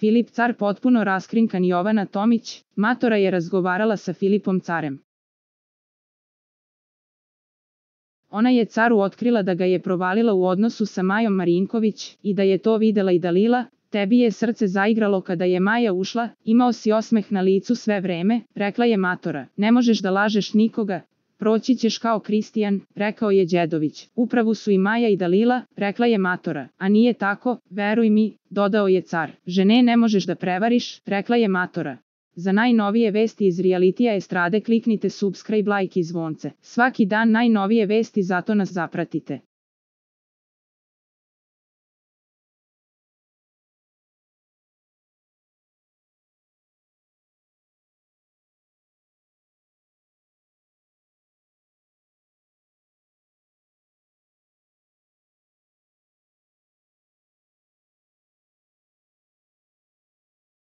Filip car potpuno raskrinkan Jovana Tomić, matora je razgovarala sa Filipom carem. Ona je caru otkrila da ga je provalila u odnosu sa Majom Marinković i da je to videla i Dalila, tebi je srce zaigralo kada je Maja ušla, imao si osmeh na licu sve vreme, rekla je matora, ne možeš da lažeš nikoga, Proći ćeš kao Kristijan, rekao je Đedović. Upravu su i Maja i Dalila, rekla je Matora. A nije tako, veruj mi, dodao je car. Žene ne možeš da prevariš, rekla je Matora. Za najnovije vesti iz realitija estrade kliknite subscribe like i zvonce. Svaki dan najnovije vesti zato nas zapratite.